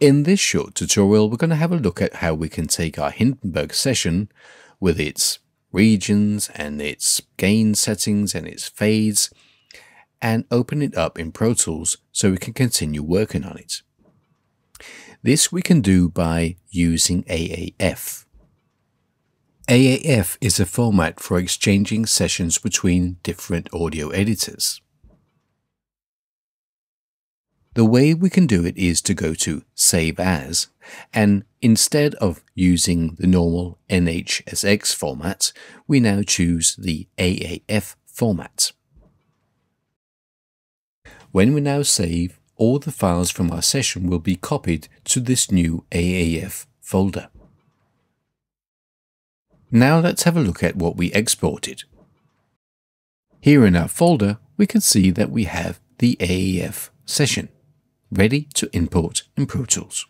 In this short tutorial, we're going to have a look at how we can take our Hindenburg session with its regions and its gain settings and its fades and open it up in Pro Tools so we can continue working on it. This we can do by using AAF. AAF is a format for exchanging sessions between different audio editors. The way we can do it is to go to Save As, and instead of using the normal NHSX format, we now choose the AAF format. When we now save, all the files from our session will be copied to this new AAF folder. Now let's have a look at what we exported. Here in our folder, we can see that we have the AAF session ready to import in Pro Tools.